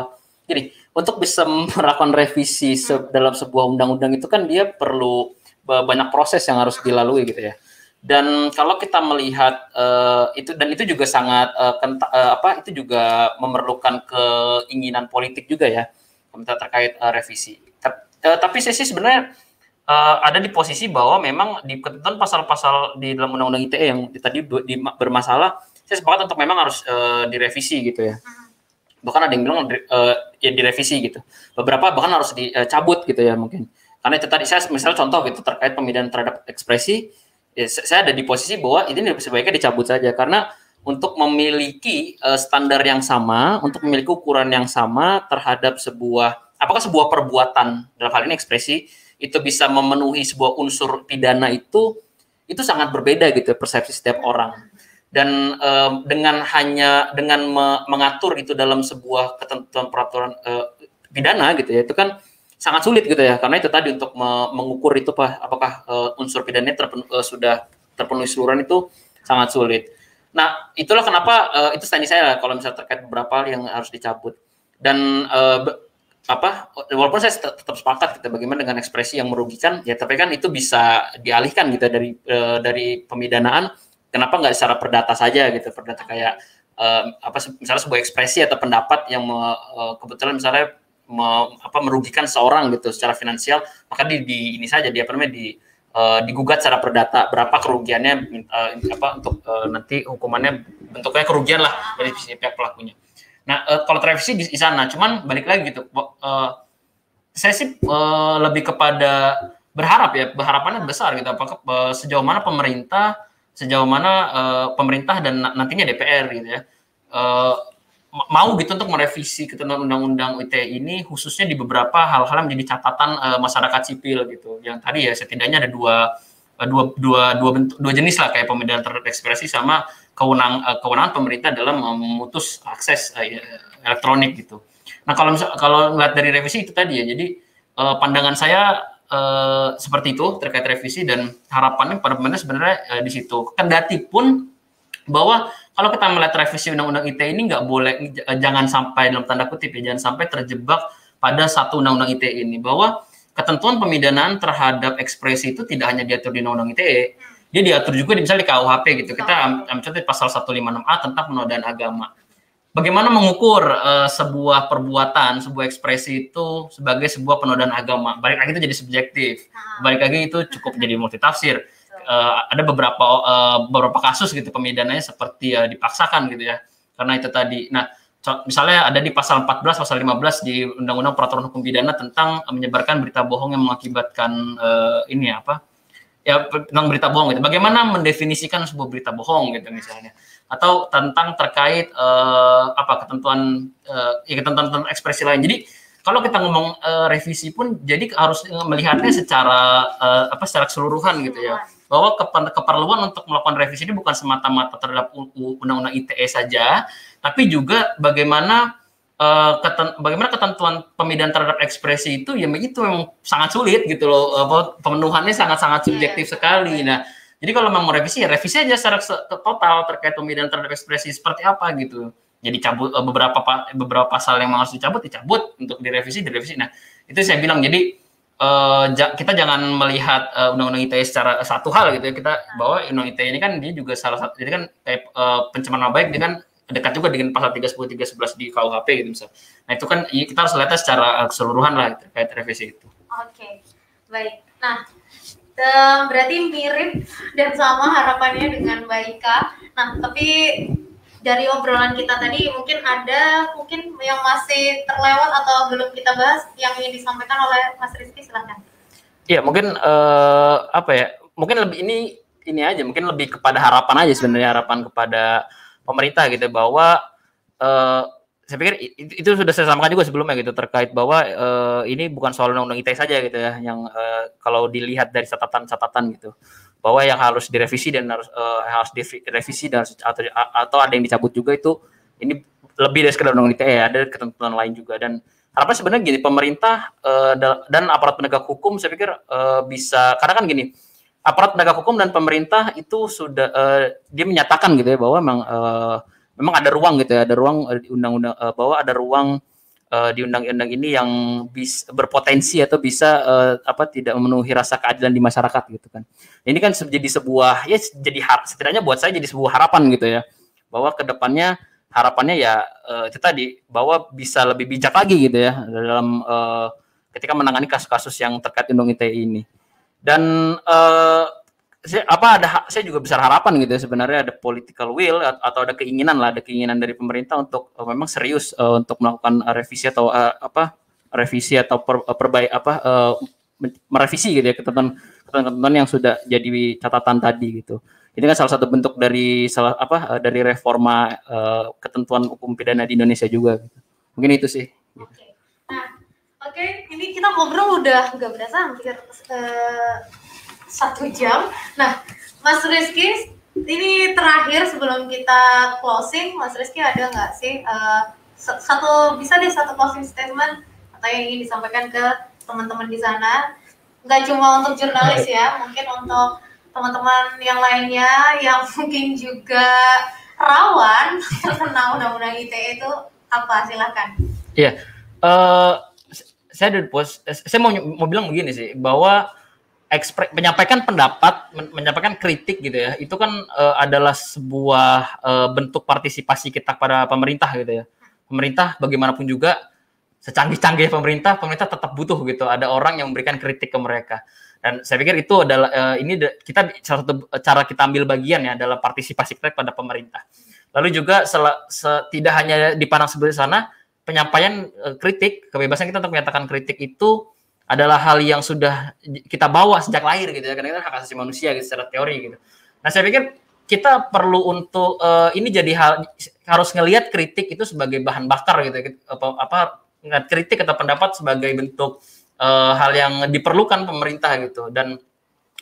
[SPEAKER 3] gini untuk bisa melakukan revisi se dalam sebuah undang-undang itu kan dia perlu banyak proses yang harus dilalui gitu ya. Dan kalau kita melihat uh, itu dan itu juga sangat uh, kenta, uh, apa itu juga memerlukan keinginan politik juga ya terkait uh, revisi. T uh, tapi sih sebenarnya uh, ada di posisi bahwa memang di ketentuan pasal-pasal di dalam undang-undang ITE yang tadi di, bermasalah, saya sepakat untuk memang harus uh, direvisi gitu ya. Bahkan ada yang bilang uh, ya direvisi gitu. Beberapa bahkan harus dicabut gitu ya mungkin. Karena itu tadi saya misalnya contoh gitu terkait pemilihan terhadap ekspresi ya saya ada di posisi bahwa ini sebaiknya dicabut saja karena untuk memiliki uh, standar yang sama, untuk memiliki ukuran yang sama terhadap sebuah apakah sebuah perbuatan dalam hal ini ekspresi itu bisa memenuhi sebuah unsur pidana itu itu sangat berbeda gitu persepsi setiap orang. Dan um, dengan hanya dengan me mengatur itu dalam sebuah ketentuan peraturan uh, pidana gitu ya itu kan sangat sulit gitu ya. Karena itu tadi untuk me mengukur itu apa apakah uh, unsur pidananya terpenuh, uh, sudah terpenuhi seluruhan itu sangat sulit. Nah, itulah kenapa uh, itu standing saya kalau misalnya terkait beberapa hal yang harus dicabut. Dan uh, apa walaupun saya tetap sepakat kita gitu, bagaimana dengan ekspresi yang merugikan ya tapi kan itu bisa dialihkan gitu dari uh, dari pemidanaan kenapa nggak secara perdata saja gitu perdata kayak uh, apa misalnya sebuah ekspresi atau pendapat yang me, uh, kebetulan misalnya me, apa merugikan seorang gitu secara finansial maka di, di ini saja dia namanya di uh, digugat secara perdata berapa kerugiannya uh, apa untuk uh, nanti hukumannya bentuknya kerugian lah dari pihak pelakunya. Nah uh, kalau revisi di, di sana, cuman balik lagi gitu, uh, saya sih uh, lebih kepada berharap ya, berharapannya besar gitu, apakah uh, sejauh mana pemerintah, sejauh mana uh, pemerintah dan nantinya DPR gitu ya. Uh, mau gitu untuk merevisi ketentuan undang-undang ITE ini khususnya di beberapa hal-hal yang menjadi catatan uh, masyarakat sipil gitu. Yang tadi ya setidaknya ada dua dua dua dua bentuk dua jenis lah kayak pembedahan terhadap sama kewenangan uh, kewenangan pemerintah dalam memutus akses uh, elektronik gitu. Nah kalau misal, kalau ngeliat dari revisi itu tadi ya, jadi uh, pandangan saya uh, seperti itu terkait revisi dan harapannya pada pemerintah sebenarnya uh, di situ. Kendati pun bahwa kalau kita melihat revisi undang-undang ITE ini nggak boleh jangan sampai dalam tanda kutip ya jangan sampai terjebak pada satu undang-undang ITE ini bahwa ketentuan pemidanaan terhadap ekspresi itu tidak hanya diatur di undang-undang ITE dia diatur juga di misalnya di KUHP gitu. Kita ambil contoh pasal 156A tentang penodaan agama. Bagaimana mengukur uh, sebuah perbuatan sebuah ekspresi itu sebagai sebuah penodaan agama? Balik lagi itu jadi subjektif. Balik lagi itu cukup jadi multitafsir. Uh, ada beberapa uh, beberapa kasus gitu pemidananya seperti uh, dipaksakan gitu ya. Karena itu tadi. Nah misalnya ada di pasal 14 pasal 15 di undang-undang peraturan hukum pidana tentang menyebarkan berita bohong yang mengakibatkan uh, ini apa? Ya tentang berita bohong gitu. Bagaimana mendefinisikan sebuah berita bohong gitu misalnya? Atau tentang terkait uh, apa ketentuan uh, ya ketentuan tentang ekspresi lain. Jadi kalau kita ngomong uh, revisi pun jadi harus melihatnya secara uh, apa secara keseluruhan gitu ya. Bahwa keperluan untuk melakukan revisi ini bukan semata-mata terhadap undang-undang ITE saja, tapi juga bagaimana uh, keten, bagaimana ketentuan pemidanaan terhadap ekspresi itu ya itu yang sangat sulit gitu loh, uh, pemenuhannya sangat-sangat iya, subjektif yeah. sekali. Nah, jadi kalau memang mau revisi ya revisi aja secara total terkait pemidanaan terhadap ekspresi seperti apa gitu. Jadi cabut uh, beberapa beberapa pasal yang harus dicabut dicabut untuk direvisi direvisi. Nah, itu saya bilang jadi uh, kita jangan melihat uh, undang-undang ITE secara satu hal gitu ya kita bahwa undang ITE ini kan dia juga salah satu jadi kan kayak uh, pencemaran nama baik dia kan dekat juga dengan pasal 310 311 di KUHP gitu misal. Nah, itu kan kita harus lihatnya secara keseluruhan lah terkait revisi itu.
[SPEAKER 1] Oke. Okay. Baik. Nah, berarti mirip dan sama harapannya dengan Baika. Nah, tapi dari obrolan kita tadi mungkin ada mungkin yang masih terlewat atau belum kita bahas yang ingin disampaikan oleh Mas Rizky silahkan.
[SPEAKER 3] Iya mungkin uh, apa ya mungkin lebih ini ini aja mungkin lebih kepada harapan aja sebenarnya harapan kepada pemerintah gitu bahwa uh, saya pikir itu sudah saya sampaikan juga sebelumnya gitu terkait bahwa uh, ini bukan soal undang-undang ITE saja gitu ya yang uh, kalau dilihat dari catatan-catatan gitu bahwa yang harus direvisi dan harus uh, harus direvisi dan atau atau ada yang dicabut juga itu ini lebih dari sekedar undang ITE ada ketentuan lain juga. Dan harapan sebenarnya gini pemerintah uh, dan aparat penegak hukum saya pikir uh, bisa karena kan gini aparat penegak hukum dan pemerintah itu sudah uh, dia menyatakan gitu ya bahwa memang uh, memang ada ruang gitu ya ada ruang di undang-undang uh, bahwa ada ruang uh, di undang-undang ini yang bisa berpotensi atau bisa uh, apa tidak memenuhi rasa keadilan di masyarakat gitu kan. Ini kan jadi sebuah ya jadi setidaknya buat saya jadi sebuah harapan gitu ya bahwa ke depannya harapannya ya uh, itu tadi bahwa bisa lebih bijak lagi gitu ya dalam uh, ketika menangani kasus-kasus yang terkait undang ITE ini. Dan uh, saya apa ada saya juga besar harapan gitu ya sebenarnya ada political will atau ada keinginan lah ada keinginan dari pemerintah untuk uh, memang serius uh, untuk melakukan revisi atau uh, apa revisi atau per, uh, perbaik apa uh, merevisi gitu ya ketentuan ketentuan yang sudah jadi catatan tadi gitu. Ini kan salah satu bentuk dari salah apa dari reforma uh, ketentuan hukum pidana di Indonesia juga. Gitu. Mungkin itu sih.
[SPEAKER 1] Oke. Oke, okay. ini kita ngobrol udah nggak berasa hampir uh, satu jam. Nah, Mas Rizky, ini terakhir sebelum kita closing, Mas Rizky ada nggak sih uh, satu bisa deh satu closing statement atau yang ingin disampaikan ke teman-teman di sana? Nggak cuma untuk jurnalis ya, mungkin untuk teman-teman yang lainnya yang mungkin juga rawan terkena undang-undang ITE itu apa silahkan
[SPEAKER 3] iya uh, saya dari pos saya mau mau bilang begini sih bahwa ekspre, menyampaikan pendapat men, menyampaikan kritik gitu ya itu kan uh, adalah sebuah uh, bentuk partisipasi kita pada pemerintah gitu ya. Pemerintah bagaimanapun juga secanggih-canggih pemerintah pemerintah tetap butuh gitu ada orang yang memberikan kritik ke mereka. Dan saya pikir itu adalah uh, ini kita salah satu cara kita ambil bagian ya dalam partisipasi kita pada pemerintah. Lalu juga sel, se, tidak hanya dipandang sebelah sana, penyampaian e, kritik, kebebasan kita untuk menyatakan kritik itu adalah hal yang sudah kita bawa sejak lahir gitu ya, karena hak asasi manusia gitu secara teori gitu. Nah saya pikir kita perlu untuk uh, ini jadi hal harus ngelihat kritik itu sebagai bahan bakar gitu apa apa kritik atau pendapat sebagai bentuk uh, hal yang diperlukan pemerintah gitu. Dan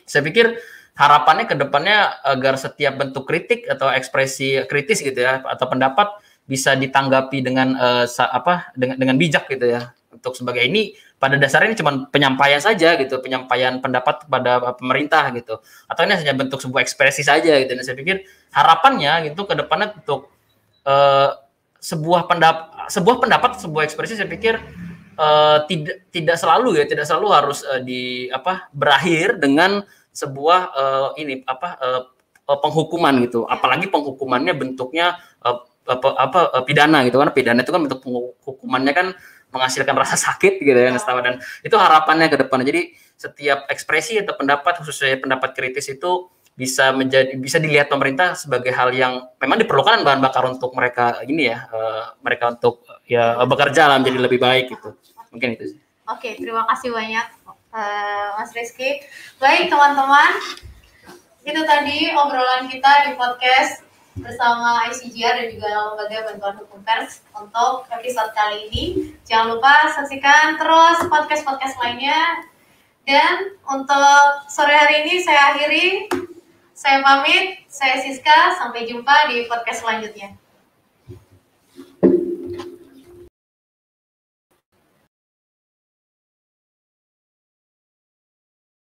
[SPEAKER 3] saya pikir harapannya ke depannya agar setiap bentuk kritik atau ekspresi kritis gitu ya atau pendapat bisa ditanggapi dengan uh, apa dengan dengan bijak gitu ya. Untuk sebagai ini pada dasarnya ini cuma penyampaian saja gitu penyampaian pendapat kepada pemerintah gitu. Atau ini hanya bentuk sebuah ekspresi saja gitu. Dan saya pikir harapannya gitu ke depannya untuk uh, sebuah pendapat sebuah pendapat sebuah ekspresi saya pikir uh, tidak tidak selalu ya tidak selalu harus uh, di apa berakhir dengan sebuah uh, ini apa uh, penghukuman gitu. Apalagi penghukumannya bentuknya uh, apa, apa uh, pidana gitu kan. Pidana itu kan bentuk penghukumannya kan menghasilkan rasa sakit gitu ya dan itu harapannya ke depan. Jadi setiap ekspresi atau pendapat khususnya pendapat kritis itu bisa menjadi bisa dilihat pemerintah sebagai hal yang memang diperlukan bahan bakar untuk mereka ini ya uh, mereka untuk ya bekerja lah menjadi lebih baik gitu mungkin itu sih.
[SPEAKER 1] Oke terima kasih banyak uh, Mas Rizky. Baik teman-teman, itu tadi obrolan kita di podcast bersama ICGR dan juga Lembaga Bantuan Hukum Pers untuk episode kali ini. Jangan lupa saksikan terus podcast-podcast lainnya. Dan untuk sore hari ini saya akhiri. Saya pamit, saya Siska. Sampai jumpa di podcast selanjutnya.